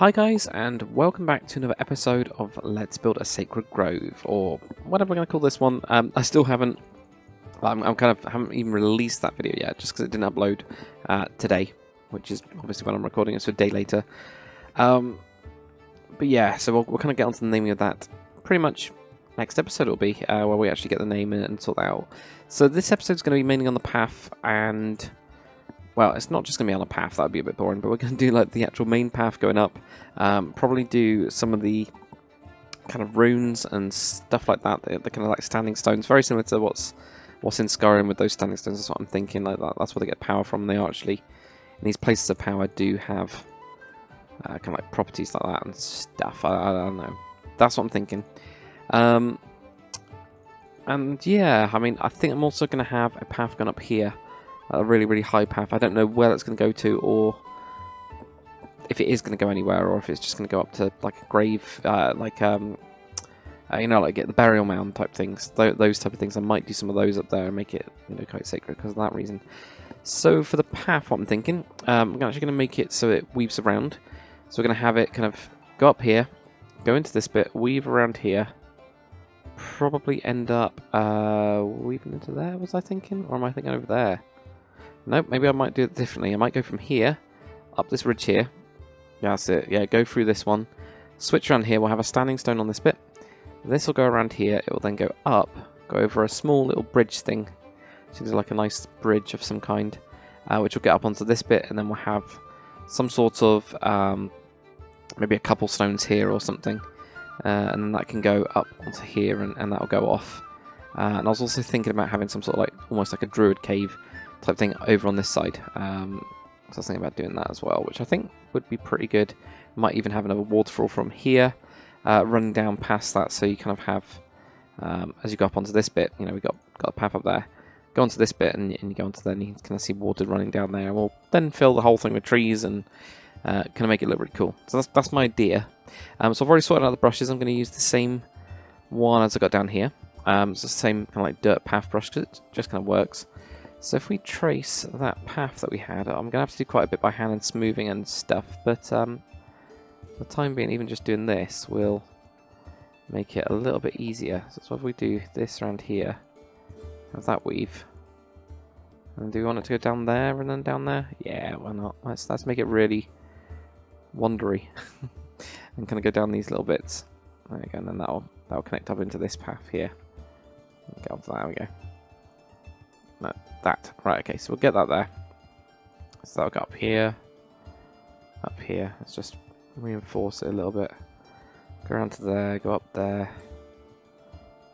Hi guys, and welcome back to another episode of Let's Build a Sacred Grove, or whatever we're going to call this one. Um, I still haven't, I'm, I'm, kind of haven't even released that video yet, just because it didn't upload uh, today, which is obviously when I'm recording it, so a day later. Um, but yeah, so we'll, we'll kind of get onto the naming of that pretty much next episode will be, uh, where we actually get the name and sort that out. So this episode is going to be mainly on the path and well, it's not just going to be on a path, that would be a bit boring, but we're going to do like the actual main path going up. Um, probably do some of the kind of runes and stuff like that, the, the, kind of like standing stones, very similar to what's what's in Skyrim with those standing stones, that's what I'm thinking, like that, that's where they get power from, they actually, these places of power do have uh, kind of like properties like that and stuff, I, I don't know, that's what I'm thinking. Um, and yeah, I mean, I think I'm also going to have a path going up here, a really, really high path. I don't know where that's going to go to or if it is going to go anywhere or if it's just going to go up to like a grave, uh, like, um, uh, you know, like get the burial mound type things, Th those type of things. I might do some of those up there and make it, you know, quite sacred because of that reason. So for the path, what I'm thinking, um, I'm actually going to make it so it weaves around. So we're going to have it kind of go up here, go into this bit, weave around here, probably end up uh, weaving into there, was I thinking? Or am I thinking over there? Nope, maybe I might do it differently. I might go from here, up this ridge here. Yeah, that's it. Yeah, go through this one. Switch around here. We'll have a standing stone on this bit. This will go around here. It will then go up, go over a small little bridge thing. Seems like a nice bridge of some kind, uh, which will get up onto this bit, and then we'll have some sort of um, maybe a couple stones here or something. Uh, and then that can go up onto here, and, and that will go off. Uh, and I was also thinking about having some sort of like almost like a druid cave type thing over on this side. Um, so I was thinking about doing that as well, which I think would be pretty good. Might even have another waterfall from here, uh, running down past that, so you kind of have, um, as you go up onto this bit, you know, we got got a path up there. Go onto this bit, and, and you go onto there, and you can kind of see water running down there. We'll then fill the whole thing with trees and uh, kind of make it look really cool. So that's that's my idea. Um, so I've already sorted out the brushes. I'm going to use the same one as I got down here. Um, it's the same kind of like dirt path brush because it just kind of works. So if we trace that path that we had, I'm going to have to do quite a bit by hand and smoothing and stuff, but um, for the time being, even just doing this will make it a little bit easier. So if we do this around here, have that weave. And do we want it to go down there and then down there? Yeah, why not? Let's, let's make it really wandery. and kind of go down these little bits. There we go, and then that'll, that'll connect up into this path here. Get up to there we go. No, that. Right, okay, so we'll get that there. So that'll go up here. Up here. Let's just reinforce it a little bit. Go around to there, go up there.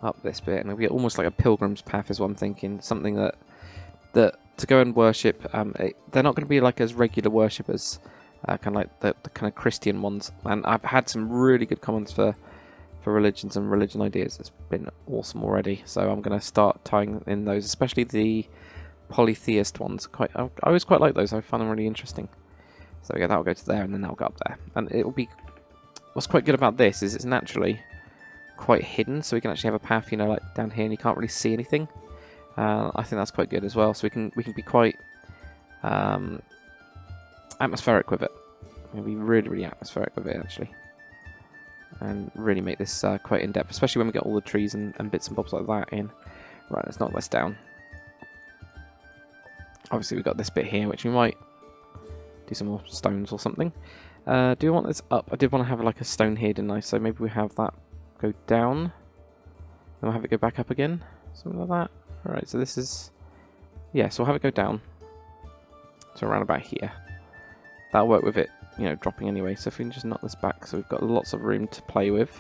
Up this bit, and it'll be almost like a pilgrim's path is what I'm thinking. Something that that to go and worship, um, it, they're not going to be like as regular worshippers, uh, kind of like the, the kind of Christian ones. And I've had some really good comments for for religions and religion ideas. It's been awesome already. So I'm going to start tying in those, especially the polytheist ones. Quite, I, always quite like those. I find them really interesting. So yeah, that'll go to there, and then that'll go up there. And it will be. What's quite good about this is it's naturally quite hidden, so we can actually have a path, you know, like down here, and you can't really see anything. Uh, I think that's quite good as well. So we can we can be quite um, atmospheric with it. We'll be really really atmospheric with it actually and really make this uh, quite in-depth, especially when we get all the trees and, and, bits and bobs like that in. Right, let's knock this down. Obviously we've got this bit here, which we might do some more stones or something. Uh, do we want this up? I did want to have like a stone here, didn't I? So maybe we have that go down. Then we'll have it go back up again. Something like that. Alright, so this is... Yeah, so we'll have it go down. So around about here. That'll work with it you know, dropping anyway. So if we can just knock this back, so we've got lots of room to play with.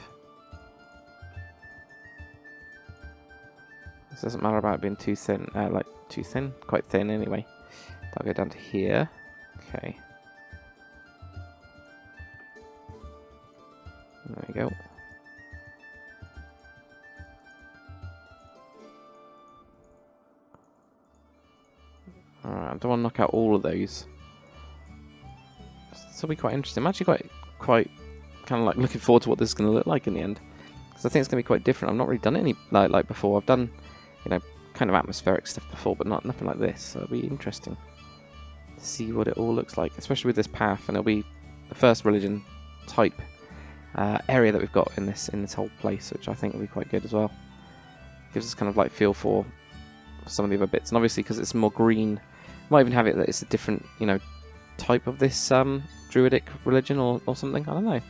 This doesn't matter about being too thin, uh, like too thin, quite thin anyway. That'll go down to here. Okay. There we go. Alright, I don't want to knock out all of those. This will be quite interesting. I'm actually quite, quite kind of like looking forward to what this is going to look like in the end. Because I think it's going to be quite different. I've not really done any like, like before. I've done, you know, kind of atmospheric stuff before, but not nothing like this. So it'll be interesting to see what it all looks like, especially with this path. And it'll be the first religion type uh, area that we've got in this in this whole place, which I think will be quite good as well. Gives us kind of like feel for some of the other bits, and obviously because it's more green, might even have it that it's a different you know type of this um, druidic religion or, or something. I don't know.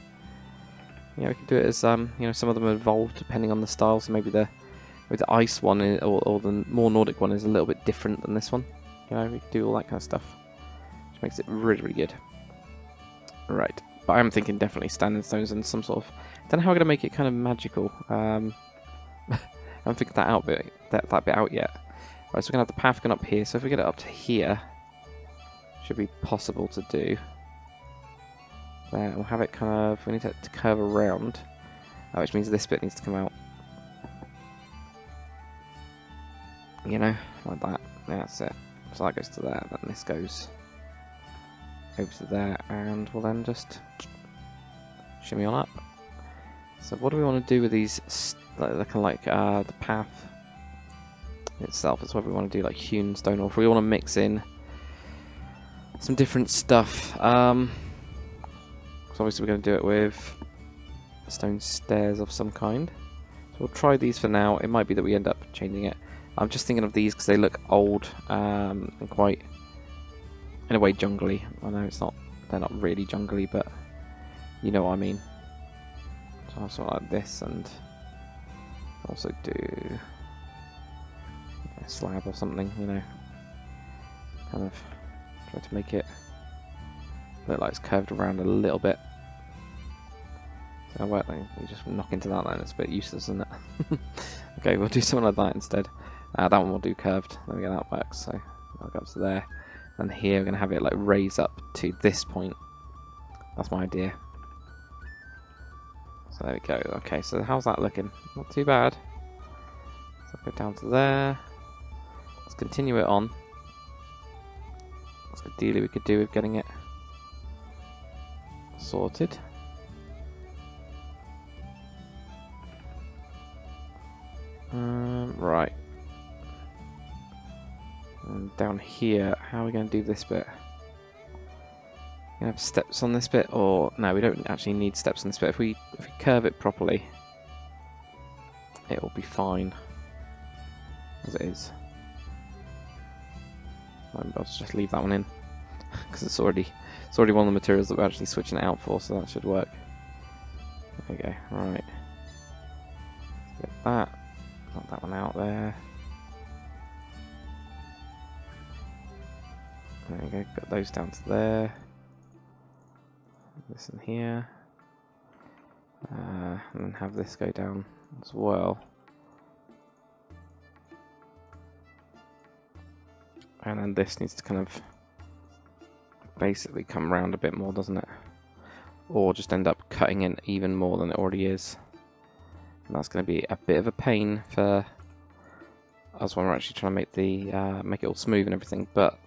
Yeah, we could do it as um, you know some of them evolve depending on the style. So maybe the maybe the ice one or, or the more Nordic one is a little bit different than this one. You know, we could do all that kind of stuff, which makes it really really good. Right, but I'm thinking definitely standing stones and some sort of. Don't know how we're gonna make it kind of magical. Um, I haven't figured that out bit that that bit out yet. Right, so we're gonna have the path going up here. So if we get it up to here, should be possible to do. There, we'll have it kind of, we need it to curve around, uh, which means this bit needs to come out. You know, like that. That's it. So that goes to there, then this goes over to there, and we'll then just shimmy on up. So what do we want to do with these, like, kind of like uh, the path itself? Is whether we want to do like hewn stone, or if we want to mix in some different stuff. Um, so obviously we're going to do it with stone stairs of some kind. So we'll try these for now. It might be that we end up changing it. I'm just thinking of these because they look old um, and quite, in a way, jungly. I know it's not, they're not really jungly, but you know what I mean. So I'll sort like this and also do a slab or something, you know, kind of try to make it look like it's curved around a little bit. What then? You just knock into that line. it's a bit useless, isn't it? okay, we'll do something like that instead. Uh, that one will do curved. There we go, that works. So I'll go up to there. And here we're going to have it like raise up to this point. That's my idea. So there we go. Okay, so how's that looking? Not too bad. So I'll go down to there. Let's continue it on. So ideally we could do with getting it sorted. Um, right. And down here, how are we going to do this bit? Have steps on this bit, or no? We don't actually need steps on this bit. If we if we curve it properly, it will be fine as it is. I'll just leave that one in because it's already it's already one of the materials that we're actually switching it out for, so that should work. Go. Right. Get that. Knock that one out there. There we go. Got those down to there. This in here. Uh, and then have this go down as well. And then this needs to kind of basically come around a bit more, doesn't it? Or just end up cutting in even more than it already is. And that's going to be a bit of a pain for us when we're actually trying to make the uh, make it all smooth and everything, but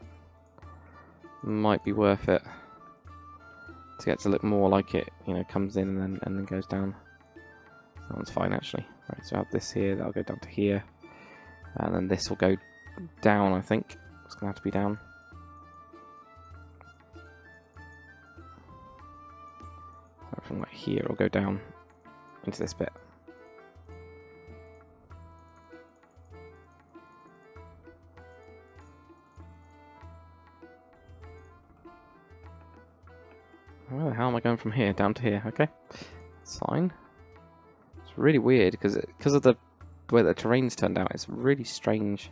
might be worth it to get to look more like it, you know, comes in and then and then goes down. That one's fine actually. Right, so I have this here, that'll go down to here, and then this will go down. I think it's gonna have to be down. From like here, it'll go down into this bit. Where the hell am I going from here down to here? Okay, fine. It's really weird because because of the way the terrain's turned out. It's really strange.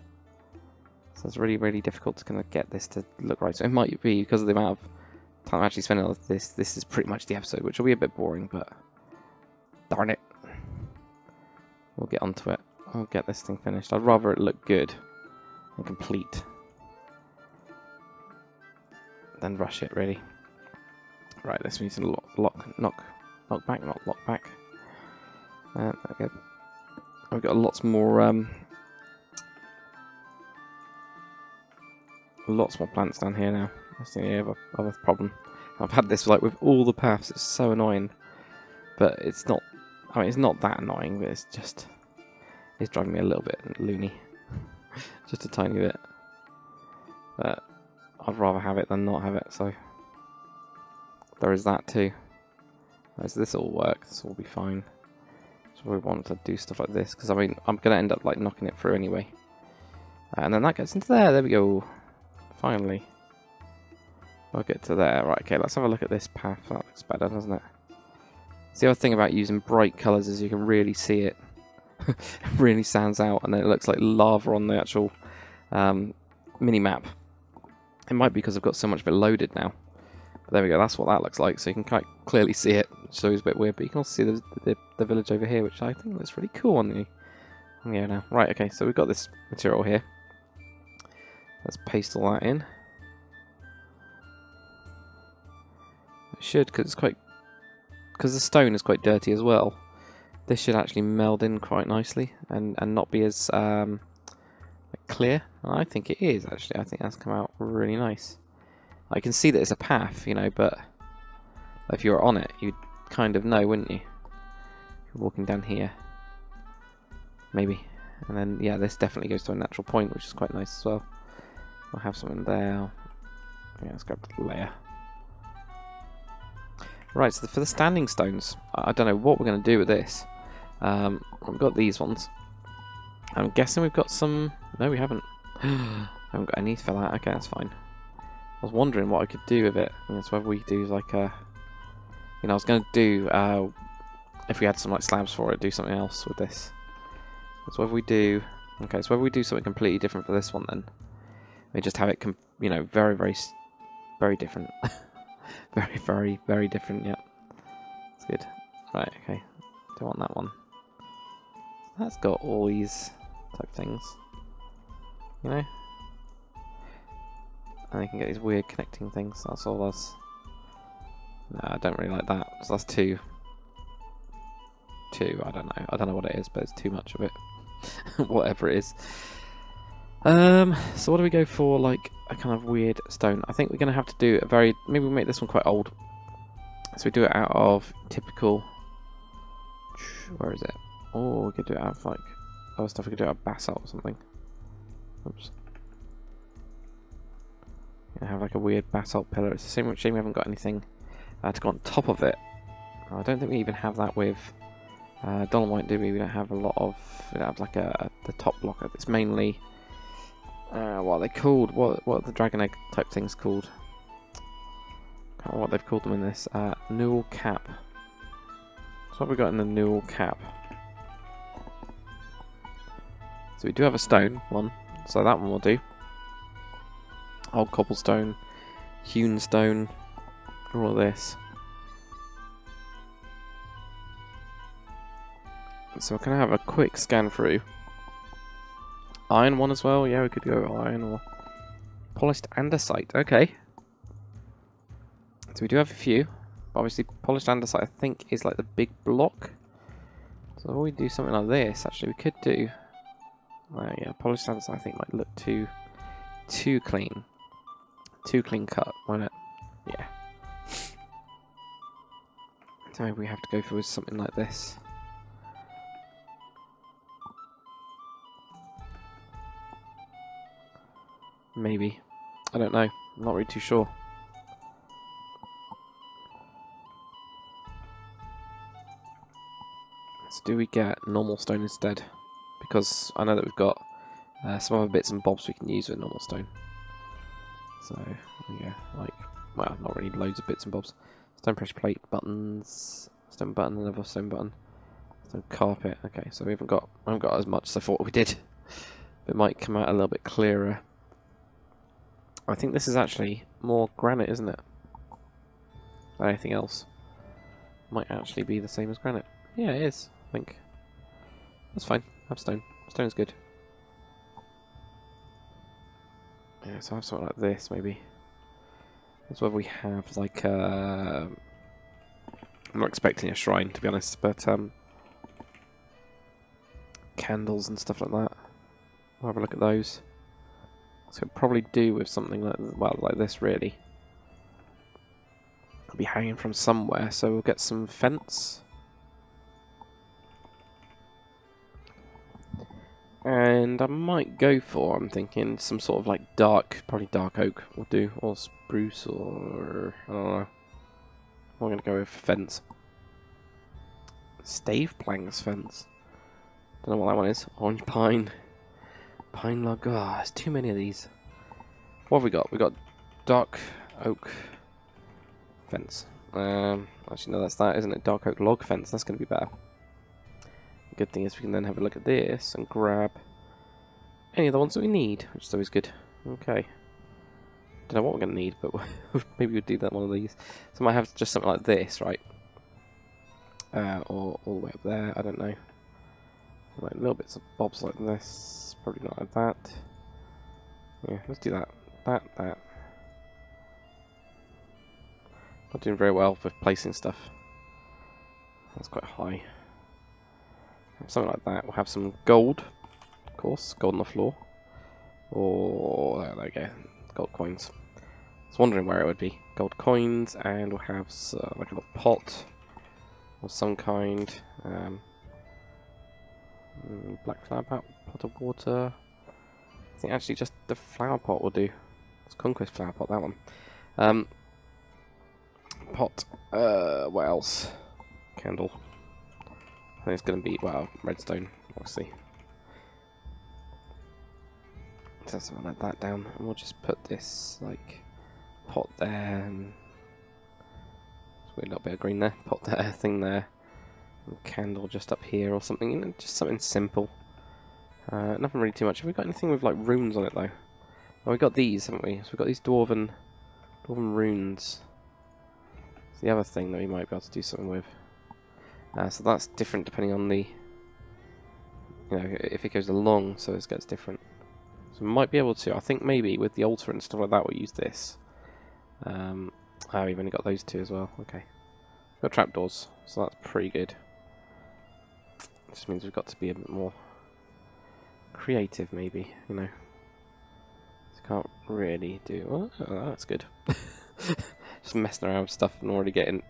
So it's really really difficult to kind of get this to look right. So it might be because of the amount of time I'm actually spending on this. This is pretty much the episode, which will be a bit boring, but darn it. We'll get onto it. I'll get this thing finished. I'd rather it look good and complete than rush it, really. Right, this needs to lock, lock, knock, knock back, not lock back. Uh, okay. I've got lots more, um, lots more plants down here now. That's the other, other problem. I've had this like with all the paths. It's so annoying, but it's not. I mean, it's not that annoying, but it's just it's driving me a little bit loony, just a tiny bit. But I'd rather have it than not have it. So there is that too. As this all work, this will be fine. So we want to do stuff like this, because I mean, I'm going to end up like knocking it through anyway. And then that gets into there, there we go. Finally. I'll get to there. Right, okay, let's have a look at this path. That looks better, doesn't it? So the other thing about using bright colours is you can really see it. it really stands out, and it looks like lava on the actual um, mini-map. It might be because I've got so much of it loaded now. But there we go, that's what that looks like, so you can quite clearly see it. So it's a bit weird, but you can also see the, the, the village over here, which I think looks really cool on the, on the now. Right, okay, so we've got this material here. Let's paste all that in. Should, because it's quite... Because the stone is quite dirty as well. This should actually meld in quite nicely and, and not be as um, clear. And I think it is, actually. I think that's come out really nice. I can see that it's a path, you know, but if you were on it, you'd kind of know, wouldn't you? You're walking down here. Maybe. And then, yeah, this definitely goes to a natural point, which is quite nice as well. I'll have something there. Yeah, let's grab the layer. Right, so for the standing stones, I don't know what we're going to do with this. Um, we've got these ones. I'm guessing we've got some... No, we haven't. I haven't got any for that. Okay, that's fine. I was wondering what I could do with it. You know, so whether we do like a... You know, I was going to do... Uh, if we had some like slabs for it, do something else with this. So whether we do... Okay, so whether we do something completely different for this one then. We just have it, you know, very, very, very different. very, very, very different, yeah. That's good. Right, okay. Don't want that one. That's got all these type things. You know? And you can get these weird connecting things, that's all that's... No, I don't really like that. So that's two. Two, I don't know. I don't know what it is, but it's too much of it. Whatever it is. Um, so what do we go for, like, a kind of weird stone? I think we're going to have to do a very... Maybe we'll make this one quite old. So we do it out of typical... Where is it? Oh, we could do it out of, like, other stuff. We could do it out of basalt or something. Oops. Have, like, a weird basalt pillar. It's the same shame we haven't got anything uh, to go on top of it. I don't think we even have that with uh, Dolomite, do we? We don't have a lot of... We don't have, like, a, the top block. It's mainly... Uh, what are they called? What what are the dragon egg type things called? Can't remember what they've called them in this. Uh, cap. So what have we got in the newel cap? So we do have a stone one, so that one will do. Old cobblestone, hewn stone, all this. So we're gonna have a quick scan through. Iron one as well? Yeah, we could go iron or polished andesite. Okay. So we do have a few. Obviously, polished andesite, I think, is like the big block. So we do something like this, actually, we could do... Uh, yeah, polished andesite, I think, might look too too clean. Too clean cut, won't it? Yeah. So maybe we have to go for something like this. Maybe. I don't know. I'm not really too sure. So do we get normal stone instead? Because I know that we've got uh, some other bits and bobs we can use with normal stone. So, yeah, like, well, not really loads of bits and bobs. Stone pressure plate, buttons, stone button, another stone button, stone carpet. Okay, so we haven't got, I haven't got as much as I thought we did. It might come out a little bit clearer I think this is actually more granite, isn't it? anything else. Might actually be the same as granite. Yeah, it is, I think. That's fine. I have stone. Stone's good. Yeah, so I have something like this, maybe. That's what we have, like, uh... I'm not expecting a shrine, to be honest, but, um... Candles and stuff like that. We'll have a look at those. So probably do with something like well like this really. It'll be hanging from somewhere, so we'll get some fence. And I might go for, I'm thinking, some sort of like dark, probably dark oak will do, or spruce, or I don't know. I'm going to go with fence. Stave planks fence. Don't know what that one is. Orange pine. Pine log. Ah, there's too many of these. What have we got? We got dark oak fence. Um, actually, no, that's that, isn't it? Dark oak log fence. That's going to be better. good thing is we can then have a look at this and grab any of the ones that we need, which is always good. Okay. Don't know what we're going to need, but maybe we'll do that one of these. So I might have just something like this, right? Uh, or all the way up there, I don't know. Like little bits of bobs like this, probably not like that. Yeah, let's do that. That, that. Not doing very well with placing stuff. That's quite high. Something like that. We'll have some gold, of course, gold on the floor. Or, there we go, gold coins. I was wondering where it would be. Gold coins, and we'll have like a little pot of some kind. Um, black flower pot, pot of water. I think actually just the flower pot will do. It's conquest flower pot, that one. Um, pot. Uh, what else? Candle. I think it's going to be, well, redstone, obviously. Set something like that down, and we'll just put this, like, pot there, and a little bit of green there, pot there, thing there, candle just up here or something, you know, just something simple. Uh, nothing really too much. Have we got anything with, like, runes on it, though? We got these, haven't we? So we've got these dwarven, dwarven runes. It's the other thing that we might be able to do something with. Uh, so that's different depending on the, you know, if it goes along, so this gets different. So we might be able to, I think maybe with the altar and stuff like that, we'll use this. Um, oh, we've only got those two as well, okay. We've got trapdoors, so that's pretty good. Just means we've got to be a bit more creative, maybe, you know. So can't really do, oh, that's good. Just messing around with stuff and already getting,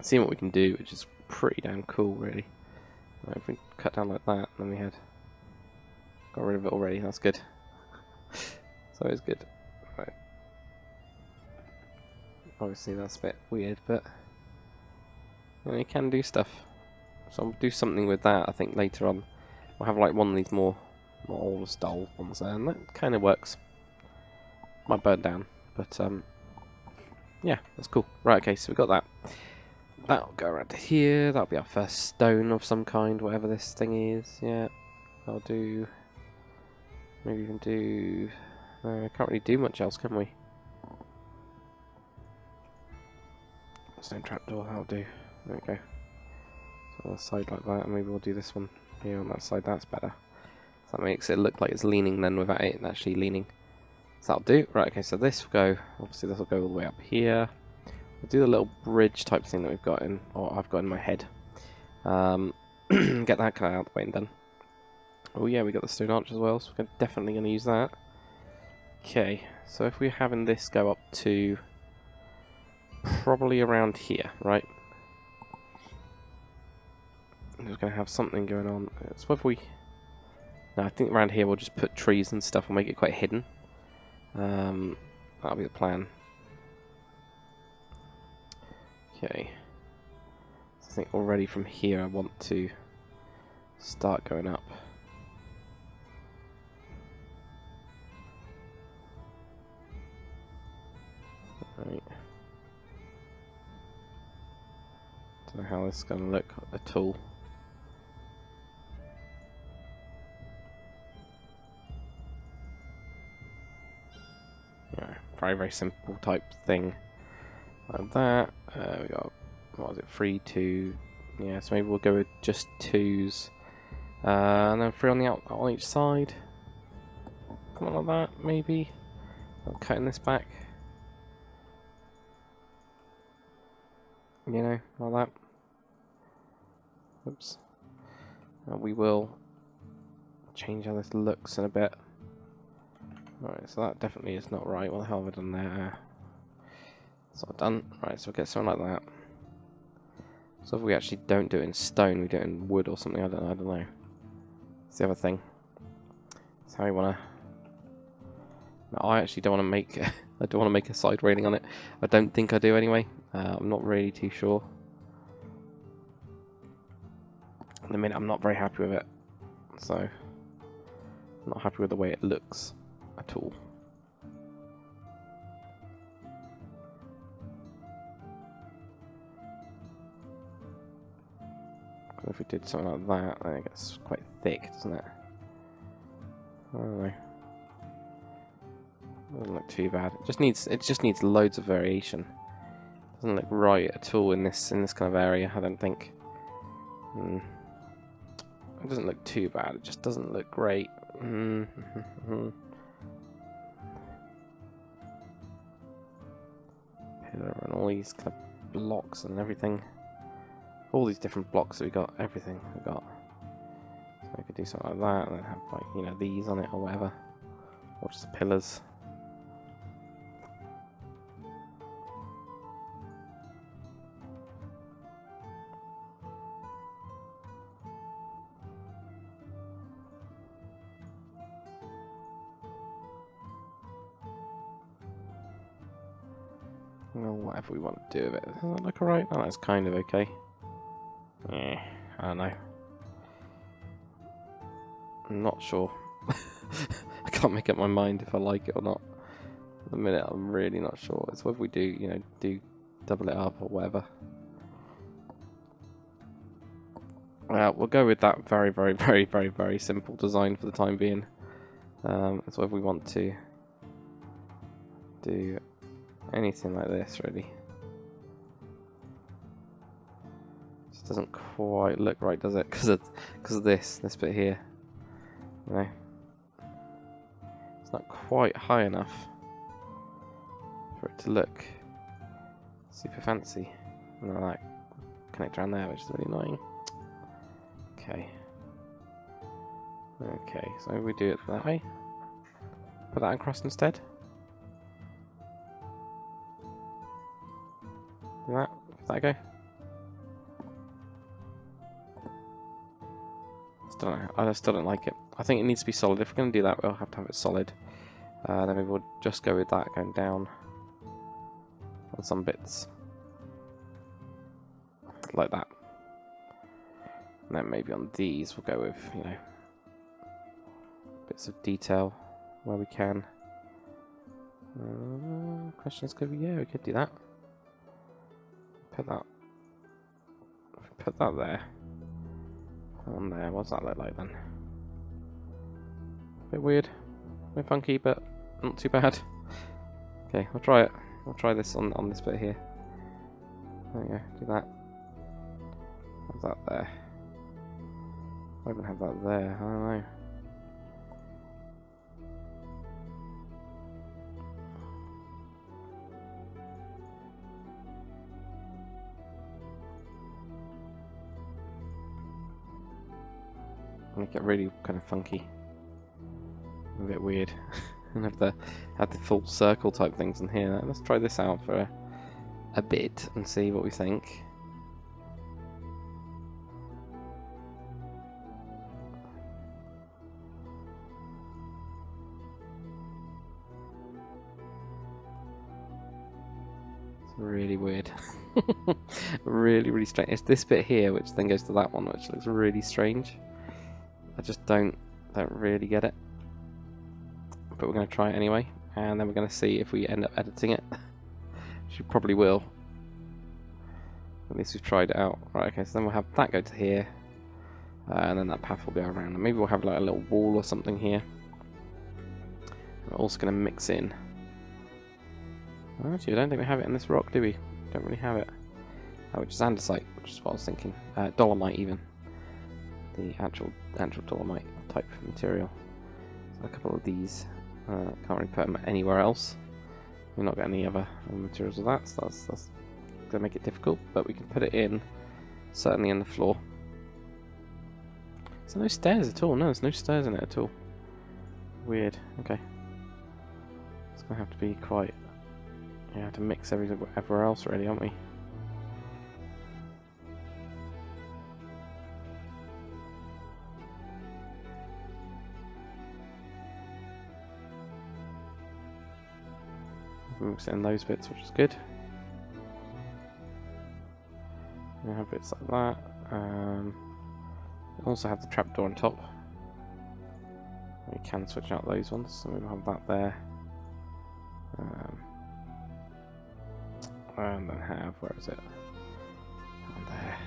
seeing what we can do, which is pretty damn cool, really. Right, if we cut down like that, then we had Got rid of it already, that's good. it's always good. Right. Obviously that's a bit weird, but you, know, you can do stuff. So I'll do something with that, I think, later on. We'll have like one of these more, more old style ones there, and that kind of works. Might burn down, but um, yeah, that's cool. Right, okay, so we got that. That'll go around to here. That'll be our first stone of some kind, whatever this thing is. Yeah, I'll do Maybe even do... Uh, can't really do much else, can we? Stone trapdoor, that'll do. There we go. On a side like that, and maybe we'll do this one here on that side, that's better. So that makes it look like it's leaning then without it actually leaning. So that'll do. Right, okay, so this will go, obviously this will go all the way up here. We'll do the little bridge type thing that we've got in, or I've got in my head. Um, get that of out of the way and done. Oh yeah, we got the stone arch as well, so we're definitely going to use that. Okay, so if we're having this go up to probably around here, right? I'm going to have something going on. So if we... No, I think around here we'll just put trees and stuff and make it quite hidden. Um, that'll be the plan. Okay. So I think already from here I want to start going up. Right. Don't know how this is going to look at all. Very very simple type thing like that. Uh, we got what was it, three, two. Yeah, so maybe we'll go with just twos, uh, and then three on the out on each side. Come on like that, maybe. I'm cutting this back. you know, like that. Oops. And we will change how this looks in a bit. Right, so that definitely is not right. What the hell have I done there? It's not done. Right, so we'll get something like that. So if we actually don't do it in stone, we do it in wood or something, I don't know, I don't know. It's the other thing. That's how we wanna no, I actually don't want to make I don't want to make a side railing on it. I don't think I do anyway. Uh, I'm not really too sure. At the minute, I'm not very happy with it. So, I'm not happy with the way it looks at all. if we did something like that, then it gets quite thick, doesn't it? I don't know. Doesn't look too bad. It just needs it just needs loads of variation. Doesn't look right at all in this in this kind of area. I don't think. Mm. It doesn't look too bad. It just doesn't look great. Mm -hmm. All these kind of blocks and everything. All these different blocks that we got. Everything we got. So we could do something like that and then have like you know these on it or whatever, or just the pillars. We want to do with it. Does that look alright? Oh, that's kind of okay. Yeah, I don't know. I'm not sure. I can't make up my mind if I like it or not. At the minute, I'm really not sure. It's whether we do, you know, do double it up or whatever. Uh, we'll go with that very, very, very, very, very simple design for the time being. Um, it's whether we want to do anything like this really. Doesn't quite look right, does it? Because of because of this this bit here. You know, it's not quite high enough for it to look super fancy. And then that connect around there, which is really annoying. Okay. Okay, so we do it that way. Put that across instead. Do that. Does that go? Don't, I still don't like it. I think it needs to be solid. If we're going to do that, we'll have to have it solid. Uh, then we will just go with that going down on some bits. Like that. And then maybe on these we'll go with, you know, bits of detail where we can. Uh, questions could be, yeah, we could do that. Put that. Put that there. On there. What's that look like then? A bit weird. A bit funky, but not too bad. Okay, I'll try it. I'll try this on on this bit here. There we go. Do that. Have that there. I even have that there. I don't know. Make it really kind of funky. A bit weird. and have the have the full circle type things in here. Let's try this out for a, a bit and see what we think. It's really weird. really, really strange. It's this bit here which then goes to that one, which looks really strange. Just don't don't really get it. But we're going to try it anyway, and then we're going to see if we end up editing it. We probably will. At least we've tried it out. Right, okay, so then we'll have that go to here, uh, and then that path will go around. And maybe we'll have like a little wall or something here. We're also going to mix in. Actually, I don't think we have it in this rock, do we? Don't really have it. Oh, which is andesite, which is what I was thinking. Uh, dolomite even the actual actual dolomite type material. So a couple of these, uh, can't really put them anywhere else. We're not getting any other materials of that, so that's, that's going to make it difficult, but we can put it in, certainly in the floor. There's no stairs at all, no, there's no stairs in it at all. Weird, okay. It's going to have to be quite, yeah, have to mix everything everywhere else really, aren't we? Mixing those bits, which is good. We have bits like that. Um, Also have the trapdoor on top. We can switch out those ones, so we'll have that there. Um, and then have, where is it? Down there.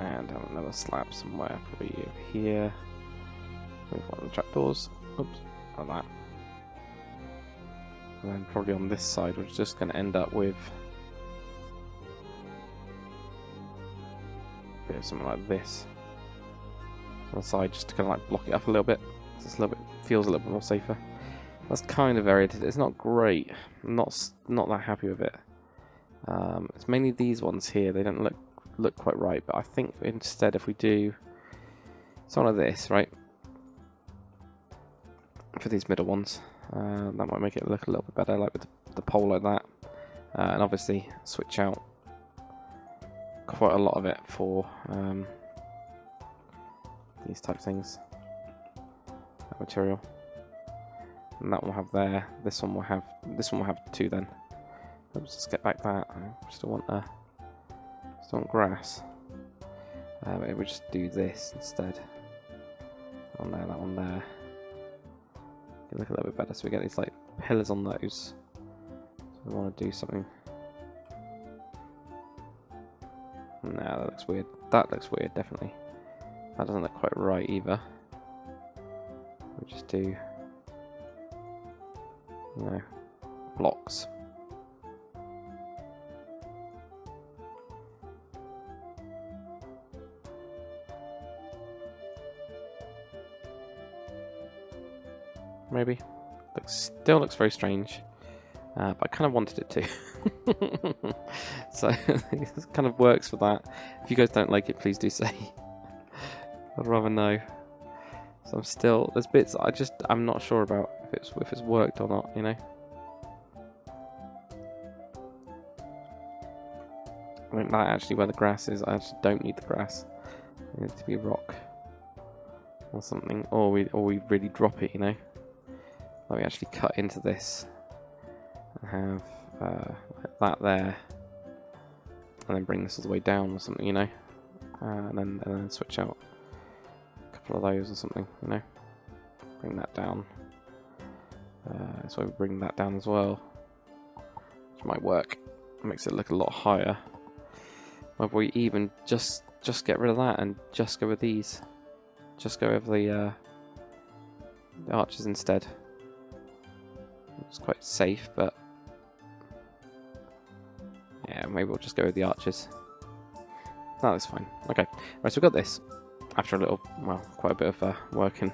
And have another slab somewhere, probably over here. With one of the trapdoors. Oops, like that. And then probably on this side, we're just going to end up with a bit of something like this on the side, just to kind of like block it up a little bit. It's a little bit feels a little bit more safer. That's kind of varied. It's not great. I'm not not that happy with it. Um, it's mainly these ones here. They don't look look quite right. But I think instead, if we do something like this, right, for these middle ones, uh, that might make it look a little bit better, like with the, pole like that. Uh, and obviously switch out quite a lot of it for um, these type of things. That material. And that will have there. This one will have. This one will have two. Then. Let's just get back that. I still want uh, still want grass. Uh, maybe we just do this instead. On there, that one there. Look a little bit better. So we get these like pillars on those. So we want to do something. No, that looks weird. That looks weird, definitely. That doesn't look quite right either. We just do, know, blocks. Maybe. Looks, still looks very strange. Uh, but I kind of wanted it to. so it kind of works for that. If you guys don't like it, please do say. I'd rather know. So I'm still there's bits I just I'm not sure about if it's if it's worked or not, you know. I mean that actually where the grass is, I actually don't need the grass. It needs to be a rock or something. Or we or we really drop it, you know. Like me actually cut into this and have uh, like that there and then bring this all the way down or something, you know. Uh, and then and then switch out a couple of those or something, you know. Bring that down. Uh, so we bring that down as well, which might work. Makes it look a lot higher. Whether we even just just get rid of that and just go with these, just go with the, uh, the arches instead. It's quite safe, but yeah, maybe we'll just go with the arches. No, that's fine. Okay, right, so we've got this after a little, well, quite a bit of uh, working,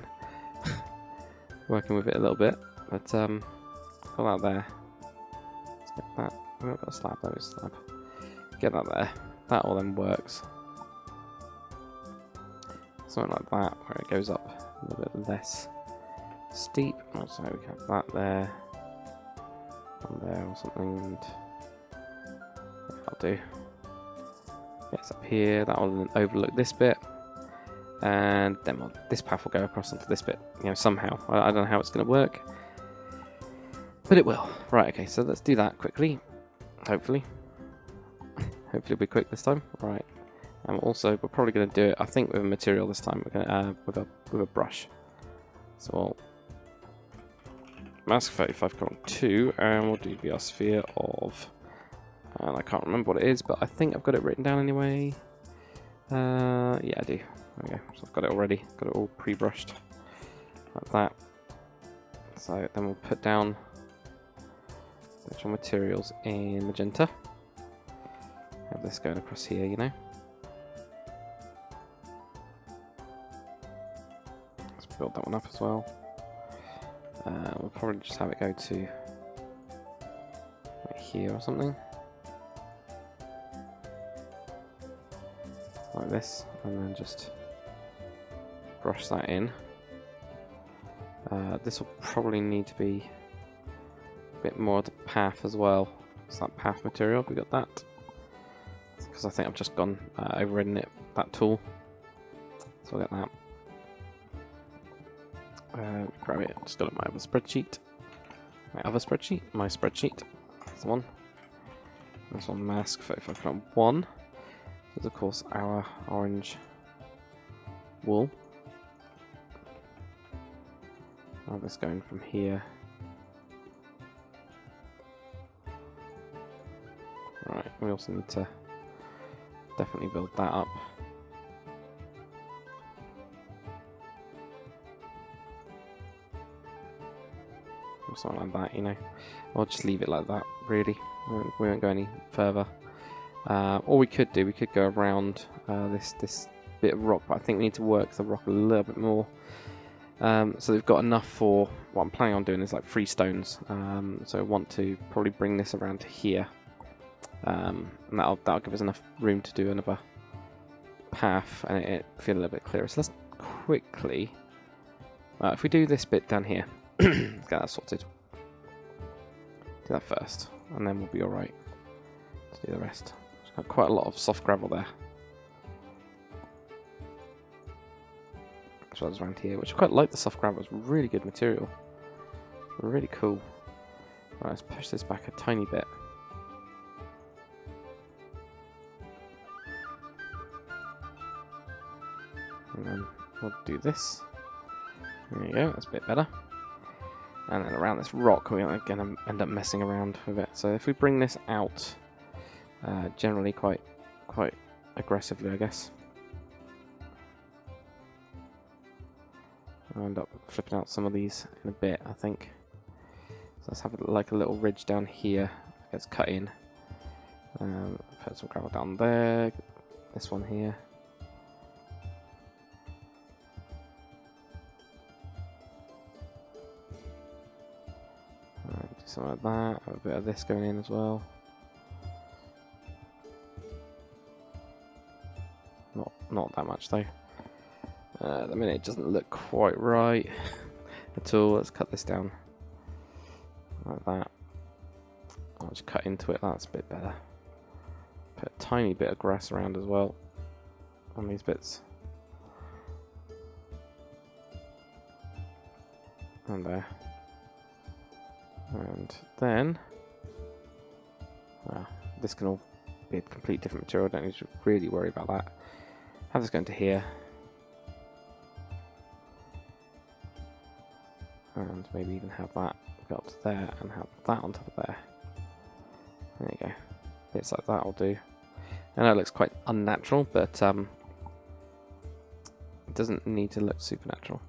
working with it a little bit. But um, pull that there. Let's get that. We've got a slab. Is a slab. Get that there. That all then works. Something like that, where it goes up a little bit less steep. Also, we have that there, on there or something. And I'll do. Yes, up here. That will overlook this bit and then we'll, this path will go across onto this bit, you know, somehow. I, I don't know how it's going to work, but it will. Right, okay, so let's do that quickly, hopefully. hopefully it'll be quick this time. Right, and also we're probably going to do it, I think, with a material this time, we're going to, uh, with, a, with a brush. So we'll mask 35 column 2, and we'll do VR sphere of, and I can't remember what it is, but I think I've got it written down anyway. Uh, yeah, I do. Okay, so I've got it already, got it all pre-brushed like that. So then we'll put down virtual materials in magenta. Have this going across here, you know. Let's build that one up as well. Uh, we'll probably just have it go to right here or something. Like this, and then just brush that in. Uh, this will probably need to be a bit more of the path as well. It's that path material, we got that. Because I think I've just gone uh, overridden it, that tool. So I'll get that. Uh, grab it, just got it my other spreadsheet. My other spreadsheet, my spreadsheet. The one. This one mask 35 1. There's of course our orange wool. Oh, this going from here. Right, we also need to definitely build that up. Something like that, you know. Or just leave it like that, really. We won't, we won't go any further. Uh, or we could do, we could go around uh, this this bit of rock, but I think we need to work the rock a little bit more. Um, so they've got enough for what I'm planning on doing is like three stones. Um, so I want to probably bring this around to here, um, and that'll that'll give us enough room to do another path and it, it feel a little bit clearer. So let's quickly, uh, if we do this bit down here, let's get that sorted. Do that first, and then we'll be all right to do the rest. There's got quite a lot of soft gravel there. as well as around here, which I quite like the soft gravel. It's really good material. Really cool. Right, let's push this back a tiny bit. And then we'll do this. There you go, that's a bit better. And then around this rock, we're going to end up messing around with it. So if we bring this out, uh, generally quite, quite aggressively, I guess. I'll end up flipping out some of these in a bit, I think. So let's have like a little ridge down here. Gets cut in. Um, put some gravel down there. This one here. Something like that. Have a bit of this going in as well. Not not that much though. Uh, at the minute it doesn't look quite right at all. Let's cut this down like that. I'll just cut into it, that's a bit better. Put a tiny bit of grass around as well on these bits. And there. And then, this can all be a complete different material, don't need to really worry about that. Have this going to here, and maybe even have that go up to there and have that on top of there. There you go. Bits like that will do. I know it looks quite unnatural, but um, it doesn't need to look supernatural.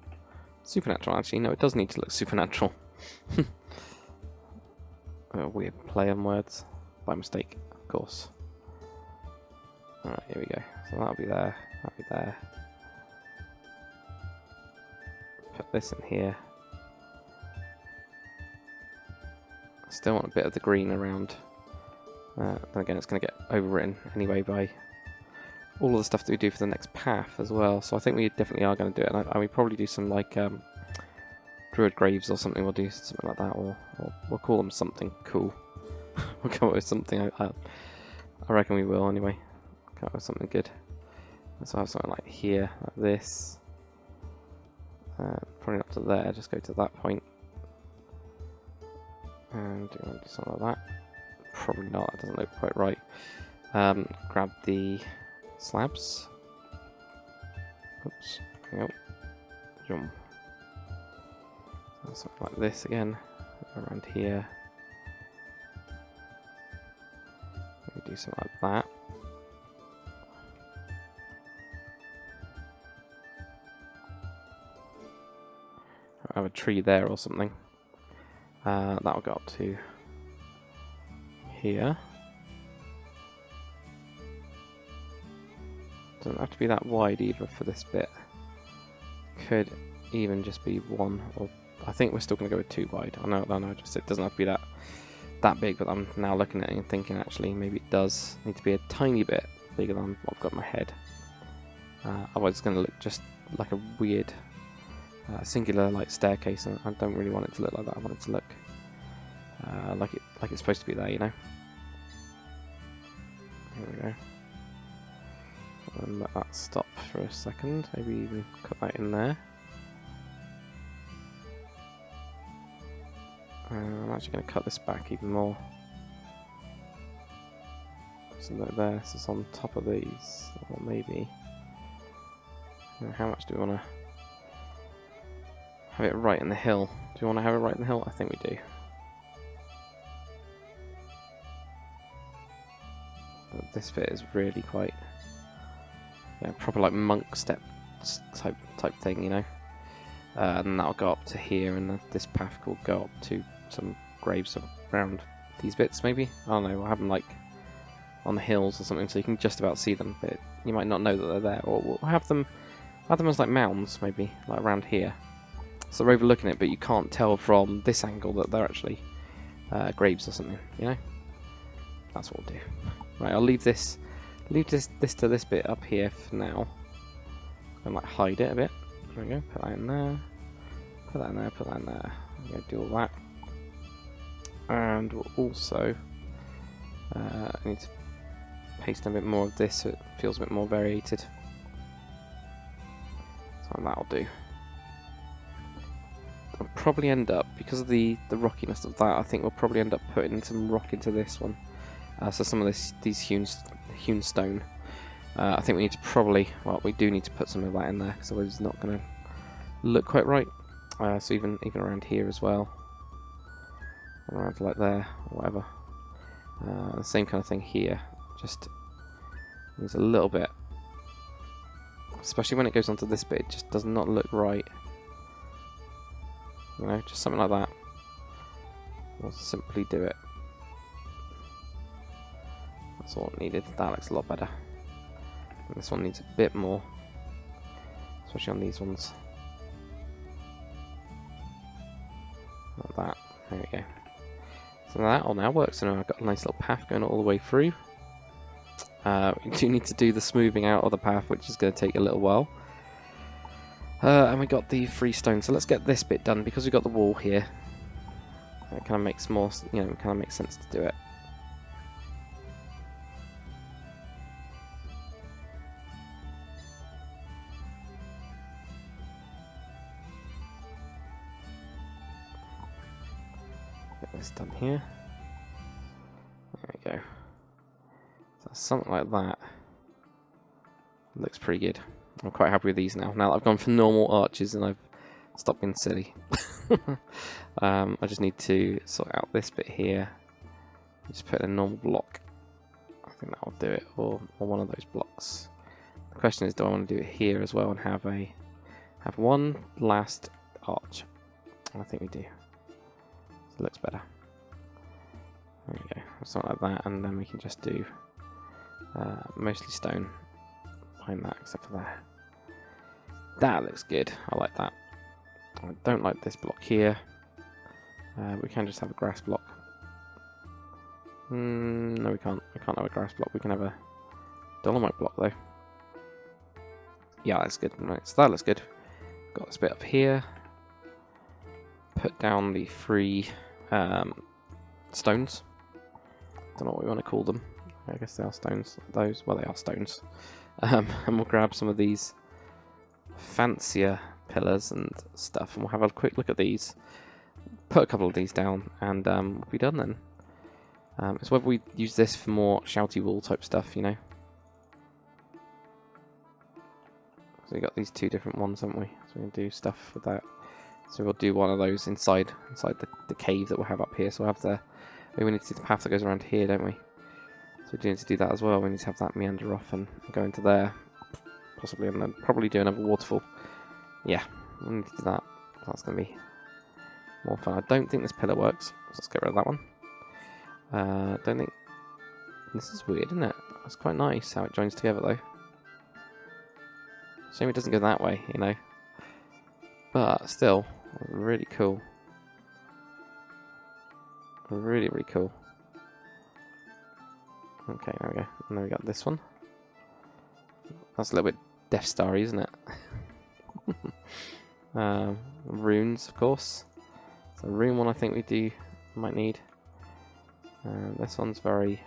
Supernatural, actually, no, it does need to look supernatural. A weird play on words, by mistake, of course. Alright, here we go. So that'll be there, that'll be there. Put this in here. Still want a bit of the green around. Uh, then again, it's going to get overwritten anyway by all of the stuff that we do for the next path as well. So I think we definitely are going to do it. And, I, we probably do some like um, druid graves or something. We'll do something like that, or, or we'll call them something cool. we'll come up with something. I, I, I reckon we will anyway. Come up with something good. So I have something like here, like this. Uh, probably up to there. Just go to that point. And do do something like that? Probably not, that doesn't look quite right. Um, grab the slabs. Oops, yep. Jump. So something like this again, around here. Maybe do something like that. I have a tree there or something. Uh, that'll go up to here. Doesn't have to be that wide either for this bit. Could even just be one, or I think we're still going to go with two wide. I know, I know, just it doesn't have to be that that big, but I'm now looking at it and thinking actually maybe it does need to be a tiny bit bigger than what I've got in my head. Uh, otherwise, it's going to look just like a weird uh, singular like staircase, and I don't really want it to look like that. I want it to look uh, like it like it's supposed to be there, you know. There we go. And let that stop for a second. Maybe even cut that in there. I'm actually going to cut this back even more. something like there, so it's on top of these, or maybe. How much do we want to have it right in the hill? Do we want to have it right in the hill? I think we do. But this bit is really quite, yeah, proper like monk step type type thing, you know. Uh, and that'll go up to here, and this path will go up to some graves around these bits, maybe. I don't know. We'll have them like on the hills or something, so you can just about see them, but you might not know that they're there. Or we'll have them, have them as like mounds, maybe, like around here. So they're overlooking it, but you can't tell from this angle that they're actually uh, graves or something. You know, that's what we'll do. Right, I'll leave this, leave this this to this bit up here for now, and like hide it a bit. There we go. Put that in there. Put that in there. Put that in there. I'm do all that, and we'll also uh, I need to paste a bit more of this so it feels a bit more variated. So that'll do. I'll probably end up, because of the, the rockiness of that, I think we'll probably end up putting some rock into this one. Uh, so some of this these hewn, hewn stone. Uh, I think we need to probably, well, we do need to put some of that in there, because otherwise it's not going to look quite right. Uh, so even even around here as well, around like there, or whatever. Uh, the same kind of thing here, just there's a little bit, especially when it goes onto this bit, it just does not look right. You know, just something like that. We'll simply do it. That's all it needed. That looks a lot better. And this one needs a bit more, especially on these ones. Like that. There we go. So that all now works, and I've got a nice little path going all the way through. Uh, we do need to do the smoothing out of the path, which is going to take a little while. Uh, and we got the freestone, so let's get this bit done because we've got the wall here. It kind of makes more, you know, kind of makes sense to do it. This done here. There we go. So something like that. Looks pretty good. I'm quite happy with these now. Now that I've gone for normal arches and I've stopped being silly. um, I just need to sort out this bit here. Just put in a normal block. I think that will do it, or, or one of those blocks. The question is, do I want to do it here as well and have a have one last arch? I think we do. It looks better. There we go. Something like that, and then we can just do uh, mostly stone behind that, except for there. That looks good. I like that. I don't like this block here. Uh, we can just have a grass block. Mm, no, we can't. We can't have a grass block. We can have a dolomite block, though. Yeah, that's good. Right, so that looks good. Got this bit up here. Put down the three um, stones. Don't know what we want to call them. I guess they are stones. Those, well, they are stones. Um, and we'll grab some of these fancier pillars and stuff, and we'll have a quick look at these. Put a couple of these down, and um, we'll be done then. Um, it's whether we use this for more shouty wall type stuff, you know. So we got these two different ones, haven't we? So we can do stuff with that. So we'll do one of those inside inside the, the cave that we'll have up here. So we'll have the we need to see the path that goes around here, don't we? So we do need to do that as well. We need to have that meander off and go into there possibly, and then probably do another waterfall. Yeah, we need to do that. That's going to be more fun. I don't think this pillar works, so let's get rid of that one. Uh, don't think... This is weird, isn't it? It's quite nice how it joins together, though. Shame it doesn't go that way, you know. But, still, really cool. Really, really cool. Okay, there we go. And then we got this one. That's a little bit Death Star, isn't it? um, runes, of course. So rune one I think we do might need. Um, this one's very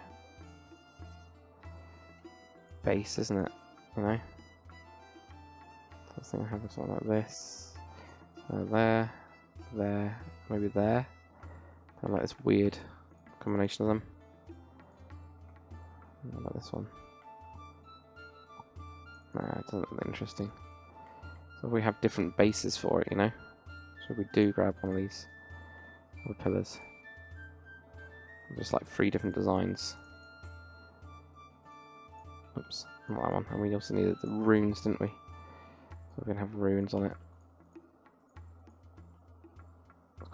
base, isn't it? You know? I think I have something like this. Uh, there, there, maybe there. I like this weird combination of them. About this one? Nah, it doesn't look interesting. So we have different bases for it, you know? So we do grab one of these other pillars. Just like three different designs. Oops, not that one. And we also needed the runes, didn't we? So we're going to have runes on it.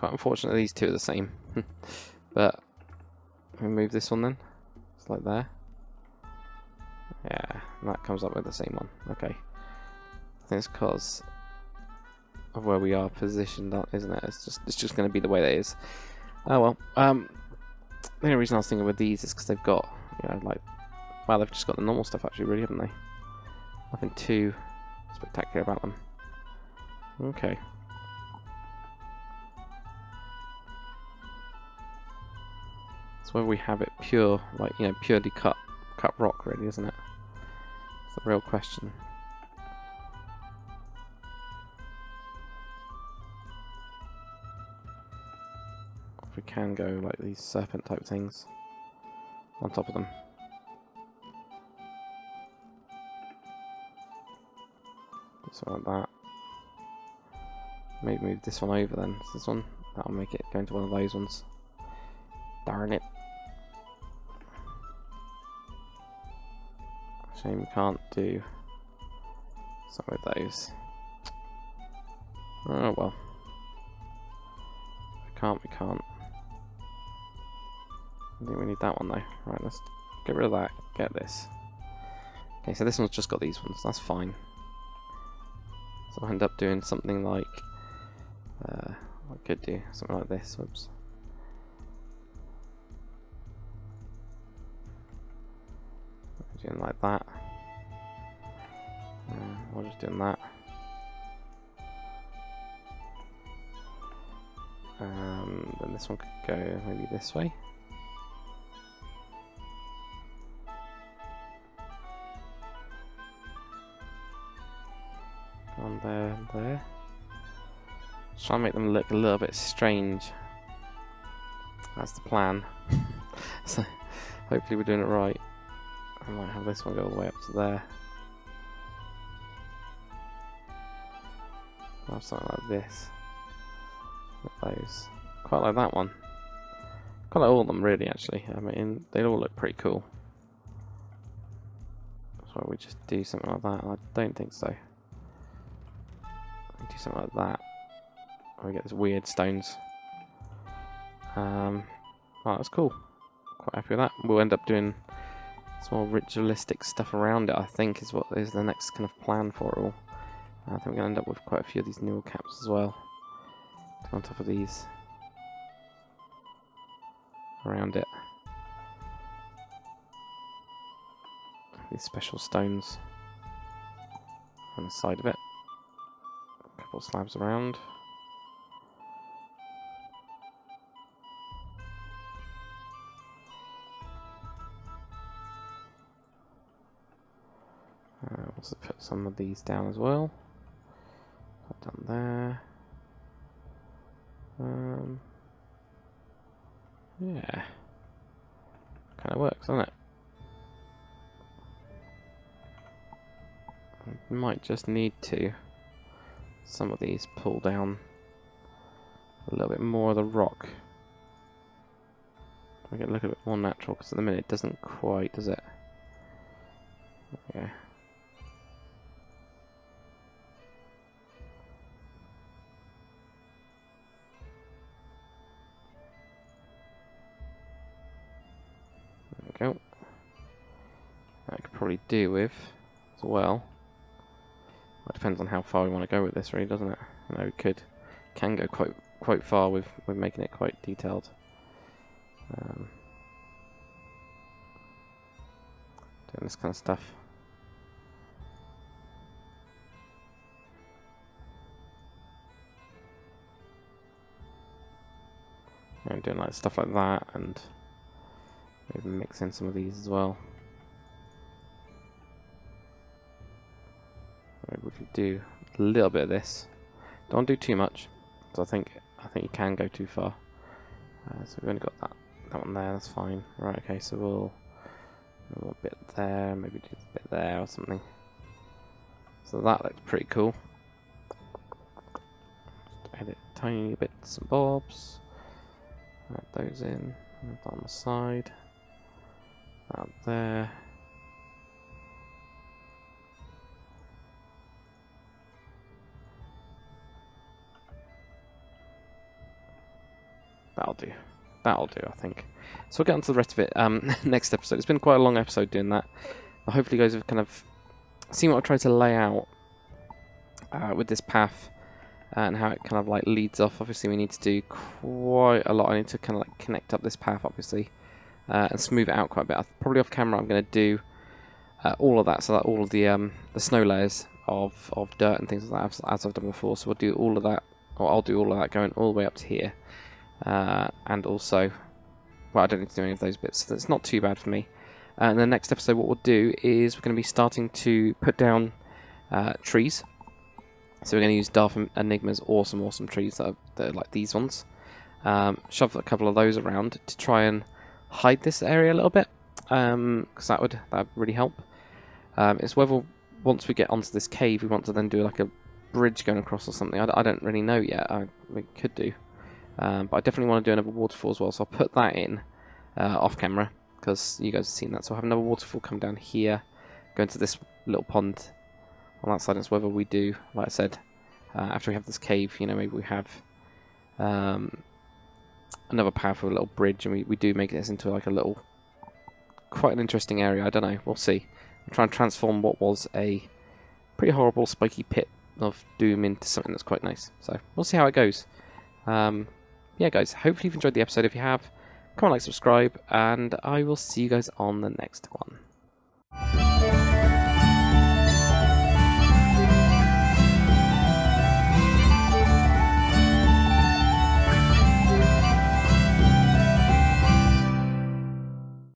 Quite unfortunate these two are the same. but, we move this one then. It's like there. Yeah, that comes up with the same one. Okay. I think it's because of where we are positioned, isn't it? It's just it's just going to be the way that is. Oh well. Um, the only reason I was thinking with these is because they've got, you know, like, well, they've just got the normal stuff actually, really, haven't they? Nothing too spectacular about them. Okay. So we have it pure, like, you know, purely cut, cut rock, really, isn't it? It's the real question. If we can go like these serpent type things on top of them. Something like that. Maybe move this one over then. This one, that'll make it go into one of those ones. Darn it. Shame we can't do some of those. Oh well. We can't, we can't. I think we need that one though. Right, let's get rid of that. Get this. Okay, so this one's just got these ones. That's fine. So I'll end up doing something like... Uh, I could do something like this. Oops. Doing like that. Uh, I'm just doing that. Um, then this one could go maybe this way. On there and there. Just try and make them look a little bit strange. That's the plan. so hopefully we're doing it right. I might have this one go all the way up to there. Or something like this. Those. Quite like that one. Quite like all of them really actually. I mean they all look pretty cool. So we just do something like that. I don't think so. Do something like that. we get these weird stones. Um, oh, that's cool. Quite happy with that. We'll end up doing some more ritualistic stuff around it, I think, is what is the next kind of plan for it all. I think we're going to end up with quite a few of these newer caps as well. On top of these. Around it. These special stones on the side of it A couple slabs around. Some of these down as well. Put down there. Um, yeah, kind of works, doesn't it? I might just need to some of these pull down a little bit more of the rock. Make it look a bit more natural, because at the minute it doesn't quite, does it? Okay. Go. I could probably do with as well. It depends on how far we want to go with this, really, doesn't it? You know, we could can go quite quite far with with making it quite detailed. Um, doing this kind of stuff. And doing like stuff like that, and maybe mix in some of these as well. Maybe we could do a little bit of this. Don't do too much, because I think I think you can go too far. Uh, so we've only got that that one there. That's fine. Right. Okay. So we'll A little bit there, maybe do a bit there or something. So that looks pretty cool. Just edit tiny bits and bobs. Add those in. On the side. Out there. That'll do. That'll do, I think. So we'll get on to the rest of it um, next episode. It's been quite a long episode doing that. But hopefully you guys have kind of seen what I tried to lay out uh, with this path and how it kind of like leads off. Obviously we need to do quite a lot. I need to kind of like connect up this path obviously uh, and smooth it out quite a bit. Probably off camera I'm going to do uh, all of that so that all of the um, the snow layers of, of dirt and things like that as, I've done before. So we'll do all of that, or I'll do all of that going all the way up to here. Uh, and also, well, I don't need to do any of those bits, so it's not too bad for me. Uh, and the next episode, what we'll do is we're going to be starting to put down uh, trees. So we're going to use Darth Enigma's awesome, awesome trees that are, that are like these ones. Um, shove a couple of those around to try and hide this area a little bit, because um, that would that really help. Um, it's whether once we get onto this cave, we want to then do like a bridge going across or something. I, I don't really know yet. I, we could do. Um, but I definitely want to do another waterfall as well, so I'll put that in uh, off camera because you guys have seen that. So I'll have another waterfall come down here, go into this little pond on that side. It's whether we do, like I said, uh, after we have this cave, you know, maybe we have um, another powerful little bridge and we, we do make this into like a little, quite an interesting area. I don't know, we'll see. I'm trying to transform what was a pretty horrible spiky pit of doom into something that's quite nice. So we'll see how it goes. Um, yeah, guys, hopefully you've enjoyed the episode. If you have, comment, like, subscribe, and I will see you guys on the next one.